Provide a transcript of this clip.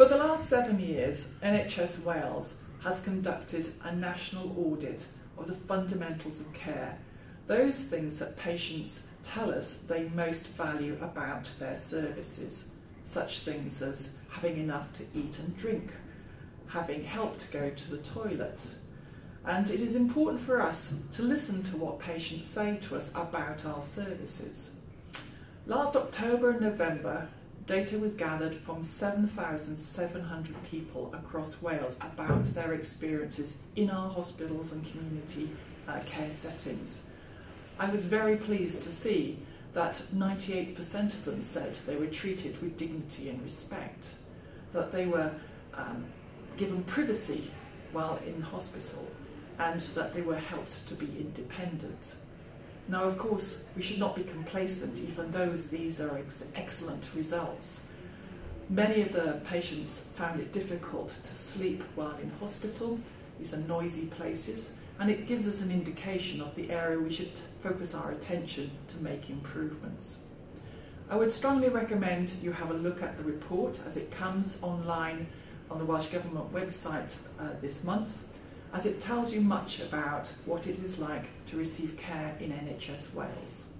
For the last seven years, NHS Wales has conducted a national audit of the fundamentals of care, those things that patients tell us they most value about their services, such things as having enough to eat and drink, having help to go to the toilet. And it is important for us to listen to what patients say to us about our services. Last October and November, data was gathered from 7,700 people across Wales about their experiences in our hospitals and community uh, care settings. I was very pleased to see that 98% of them said they were treated with dignity and respect, that they were um, given privacy while in hospital, and that they were helped to be independent. Now, of course, we should not be complacent, even though these are ex excellent results. Many of the patients found it difficult to sleep while in hospital. These are noisy places, and it gives us an indication of the area we should focus our attention to make improvements. I would strongly recommend you have a look at the report as it comes online on the Welsh Government website uh, this month as it tells you much about what it is like to receive care in NHS Wales.